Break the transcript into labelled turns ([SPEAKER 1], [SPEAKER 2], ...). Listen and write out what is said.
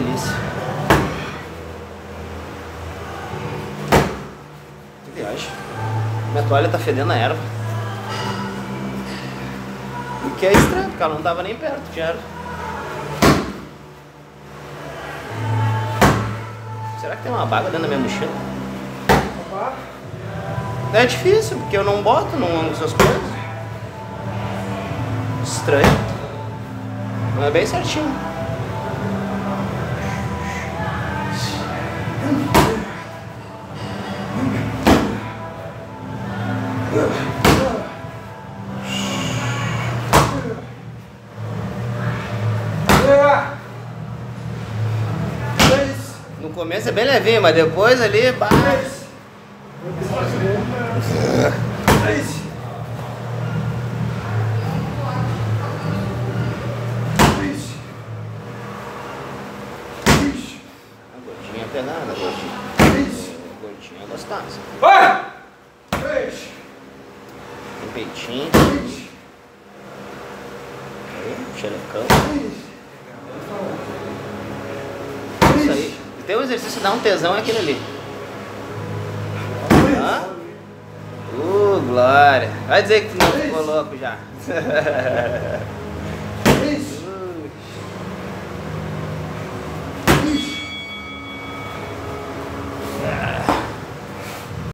[SPEAKER 1] delícia. Que viagem. Minha toalha tá fedendo a erva. O que é estranho, porque ela não tava nem perto de erva. Será que tem uma baga dentro da minha mochila? É difícil, porque eu não boto, não amo essas coisas. Estranho. Não é bem certinho. No começo é bem levinho, mas depois ali. Bah, a gordinha penada, a gordinha. Gordinha é gostosa.
[SPEAKER 2] Vai!
[SPEAKER 1] Peitinho. Aí, xerecão. Isso aí. Tem um exercício que dá um tesão é aquele ali. Hã? Uh, glória. Vai dizer que não ficou louco já.